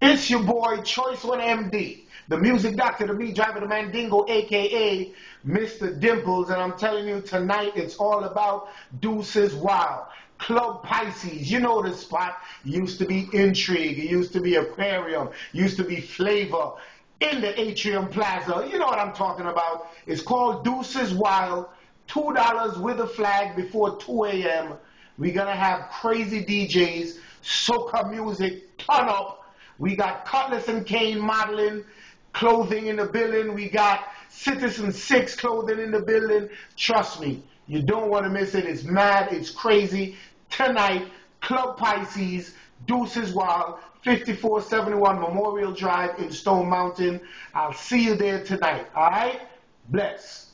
It's your boy Choice One MD, the music doctor, the meat driver, the Mandingo, aka Mr. Dimples, and I'm telling you tonight it's all about Deuces Wild. Club Pisces, you know the spot. Used to be Intrigue, it used to be Aquarium, used to be Flavor in the Atrium Plaza. You know what I'm talking about. It's called Deuces Wild. $2 with a flag before 2 a.m. We're to have crazy DJs, soca music, turn up. We got Cutlass and Kane modeling clothing in the building. We got Citizen Six clothing in the building. Trust me, you don't want to miss it. It's mad. It's crazy. Tonight, Club Pisces, Deuces Wild, 5471 Memorial Drive in Stone Mountain. I'll see you there tonight. All right? Bless.